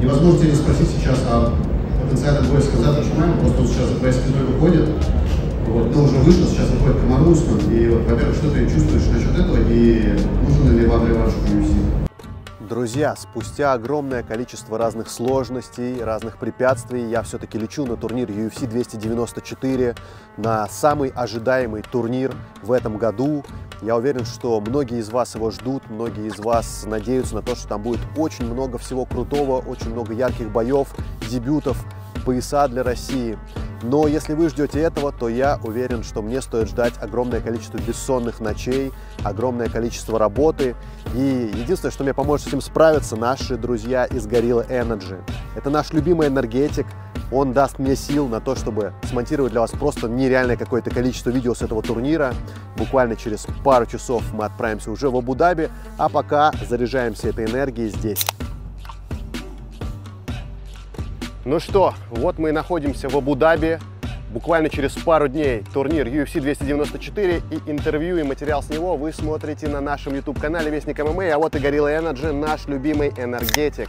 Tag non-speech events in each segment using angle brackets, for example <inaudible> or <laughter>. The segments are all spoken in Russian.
Невозможно тебя не спросить сейчас о потенциальном бое с Казатом Шумаевым, просто он сейчас за твоей спиной выходит. Вот, ты уже вышел, сейчас выходит Усман. И, вот, во-первых, что ты чувствуешь насчет этого и нужен ли вам реванш в UFC? Друзья, спустя огромное количество разных сложностей, разных препятствий, я все-таки лечу на турнир UFC 294, на самый ожидаемый турнир в этом году. Я уверен, что многие из вас его ждут, многие из вас надеются на то, что там будет очень много всего крутого, очень много ярких боев, дебютов, пояса для России. Но если вы ждете этого, то я уверен, что мне стоит ждать огромное количество бессонных ночей, огромное количество работы. И единственное, что мне поможет с этим справиться, наши друзья из Gorilla Energy. Это наш любимый энергетик. Он даст мне сил на то, чтобы смонтировать для вас просто нереальное какое-то количество видео с этого турнира. Буквально через пару часов мы отправимся уже в Абу-Даби, а пока заряжаемся этой энергией здесь. Ну что, вот мы и находимся в Абу-Даби. Буквально через пару дней турнир UFC 294 и интервью и материал с него вы смотрите на нашем YouTube-канале Вестник ММА. А вот и Gorilla Energy, наш любимый энергетик.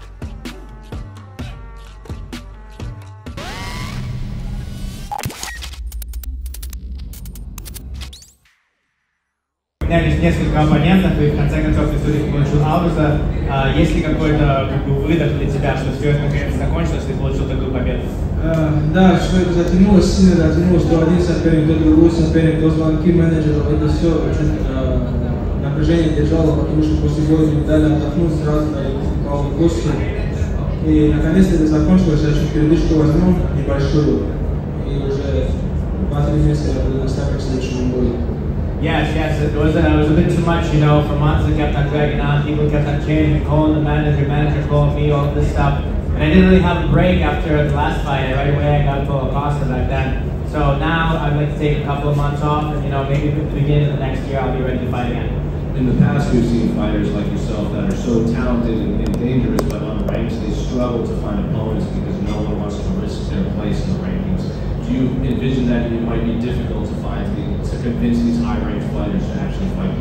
Менялись несколько оппонентов, и в конце концов ты все-таки получил Алвеса. А, есть ли какой-то как бы, выдох для тебя, что все это наконец закончилось, ты получил такую победу? А, да, что это затянулось, сильно затянулось, то один соперник, то другой соперник, то звонки менеджеров, это все а, напряжение держало, потому что после боя не дали отдохнуть, сразу дали попал в гости. И наконец-то это закончилось, я еще передышку возьму небольшую, и уже 2-3 месяца я буду настраивать к следующему бою. Yes, yes, it was, uh, it was a bit too much, you know, for months it kept on dragging on, people kept on changing, calling the manager, manager calling me, all this stuff. And I didn't really have a break after the last fight, right away I got Paulo Costa back then. So now I'd like to take a couple of months off, and you know, maybe at the beginning of the next year I'll be ready to fight again. In the past, we've seen fighters like yourself that are so talented and, and dangerous, but on the ranks, they struggle to find opponents because envision that it might be difficult to find the, to convince these high-ranked fighters to actually fight?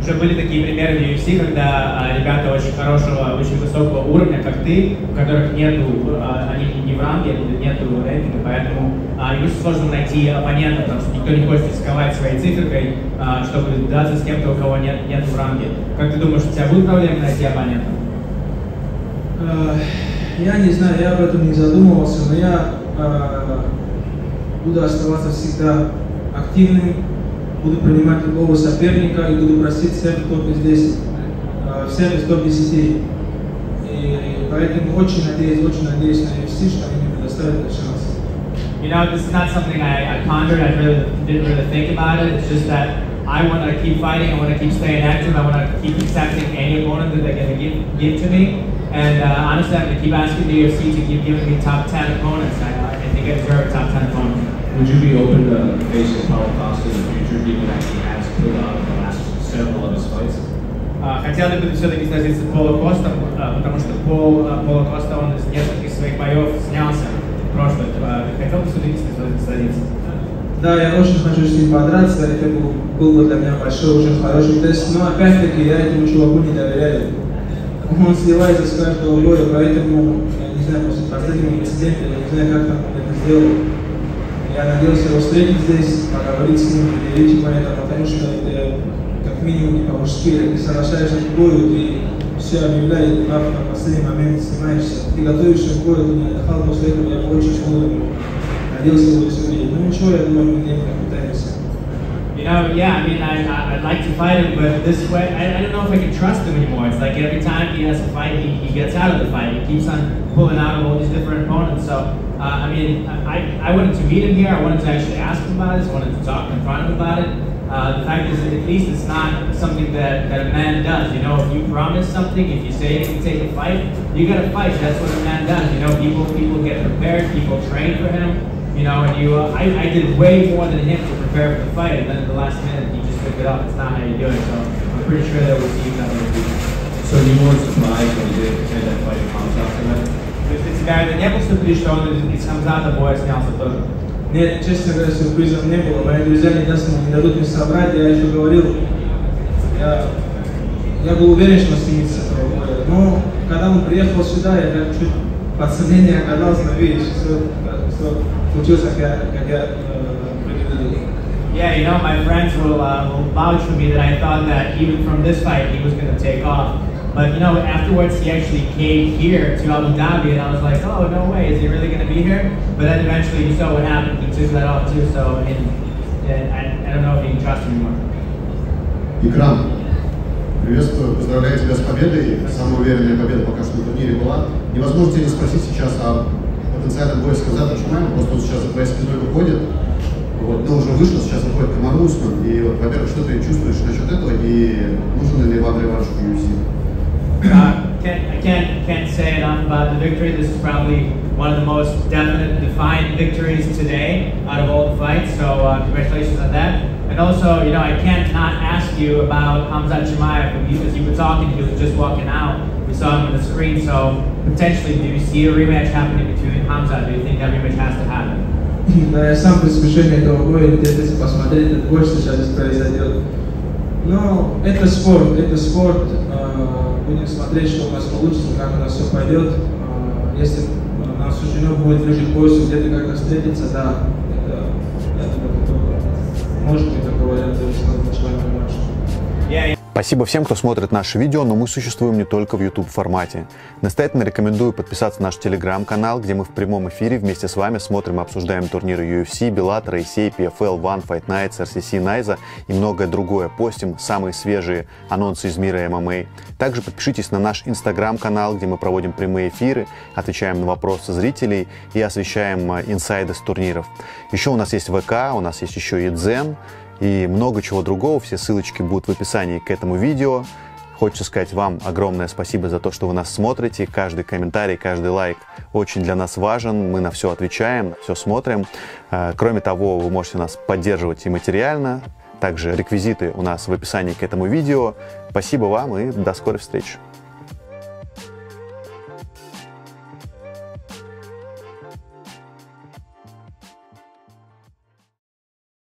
Уже были такие примеры в UFC, когда а, ребята очень хорошего, очень высокого уровня, как ты, у которых нету, а, они не в ранге, нету рейтинга, поэтому а, им очень сложно найти оппонента, потому что никто не хочет рисковать своей цифрой, а, чтобы драться с кем-то, у кого нет, нет в ранге. Как ты думаешь, у тебя будут проблемы найти оппонента? А, Я не знаю, я об этом не задумывался, но я а, буду оставаться всегда активным, буду принимать любого соперника и буду просить всех в топе здесь, а, всех из топ-10. И поэтому очень надеюсь, очень надеюсь на UFC, что они мне предоставят этот шанс. You know, this is not something I, I pondered. I really didn't really think about it. It's just that I want to keep fighting. I want to keep staying active. I want to keep accepting any opponent that they're going to give, give to me. And uh, honestly, I'm going to keep asking the UFC to keep giving me top 10 opponents. I, Deserve a top 10 opponent. Would you be open to facing Paulo Costa in the future, given that he has put on the last several of his fights? А, Хотел ли бы все-таки сразиться с Поло Костом, а, потому что Пол, а, Поло Коста, он из нескольких своих боев снялся в прошлых. А, Ты хотел бы все-таки сразиться? Да, я очень хочу с ним подраться, это был, был бы для меня большой, очень хороший тест, но опять-таки я этому чуваку не доверяю. Он сливается с каждого боя, поэтому, не знаю, после последнего инцидента, не знаю, как он это сделал. Я надеялся его встретить здесь, поговорить с ним, предъявить ему это, потому что это как минимум не по-мужски, ты соглашаешься к бою, ты все объявляешь, прав на последний момент снимаешься. Ты готовишься к бою, ты не отдыхал после этого, я очень жду, надеялся его все видеть. Ну ничего, я думаю, где-то попытаемся. You know, yeah, I mean, I, I, I'd like to fight him, but this way, I, I don't know if I can trust him anymore. It's like every time he has a fight, he, he gets out of the fight. He keeps on pulling out of all these different opponents. So, uh, I mean, I, I wanted to meet him here. I wanted to actually ask him about it. I wanted to talk in front of him about it. Uh, the fact is at least it's not something that, that a man does. You know, if you promise something, if you say you can take a fight, you gotta fight. That's what a man does. You know, people people get prepared, people train for him. You know, and you, uh, I, I did way more than him to prepare for the fight, and then at the last minute he just picked it up. It's not how you do it. So I'm pretty sure that we'll see each other in the future. So you weren't surprised when he did attend that fight in Hamzat tonight? То есть для тебя это не был сюрприз, что он из Хамзата боя снялся тоже? Нет, честно говоря, сюрпризов не было. Мои друзья не, даст, не дадут мне соврать, я еще говорил. Я, я был уверен, что снимется боя. Но когда он приехал сюда, я как чуть под сомнение оказался, но видишь, все, все случилось, как я, как я э, предвидел. Yeah, you know, my friends will, uh, will vouch for me that I thought that even from this fight he was going to take off. But you know, afterwards he actually came here to Abu Dhabi, and I was like, oh no way, is he really going to be here? But then eventually you saw what happened. He took that off too. So and, and I, I don't know if you can trust him anymore. Икрам, приветствую, поздравляю тебя с победой. Самая уверенная победа пока что на турнире была. Невозможно тебя не спросить сейчас о потенциальном бое с Казатом Шумаем, просто он сейчас за твоей спиной выходит. Вот, ты уже вышел, сейчас выходит Усман. И, вот, во-первых, что ты чувствуешь насчет этого и нужен ли вам реванш в UFC? Uh, can't, I can't, can't say enough about the victory. This is probably one of the most definite, defined victories today out of all the fights. So uh, congratulations on that. And also, you know, I can't not ask you about Hamzat Chimaev. As you were talking, he was just walking out. Him on the screen. So potentially, do you see a rematch happening between Hamzat? Do you think that rematch has to happen? <laughs> Сам предвкушение этого боя, если посмотреть этот бой, что сейчас произойдет. Но это спорт, это спорт. Э, Будем смотреть, что у нас получится, как у нас все пойдет. Э, Если нам суждено будет ближе к поясу где-то как-то встретиться, да, это, я думаю, может быть такой вариант, бы сказал, начальный матч. Спасибо всем, кто смотрит наши видео, но мы существуем не только в YouTube формате. Настоятельно рекомендую подписаться на наш телеграм-канал, где мы в прямом эфире вместе с вами смотрим и обсуждаем турниры UFC, Bellator, ACA, PFL, One, Fight Nights, RCC, Найза и многое другое. Постим самые свежие анонсы из мира ММА. Также подпишитесь на наш инстаграм-канал, где мы проводим прямые эфиры, отвечаем на вопросы зрителей и освещаем э, инсайды с турниров. Еще у нас есть ВК, у нас есть еще и Дзен, и много чего другого. Все ссылочки будут в описании к этому видео. Хочется сказать вам огромное спасибо за то, что вы нас смотрите. Каждый комментарий, каждый лайк очень для нас важен. Мы на все отвечаем, все смотрим. Э, Кроме того, вы можете нас поддерживать и материально. Также реквизиты у нас в описании к этому видео. Спасибо вам и до скорой встречи.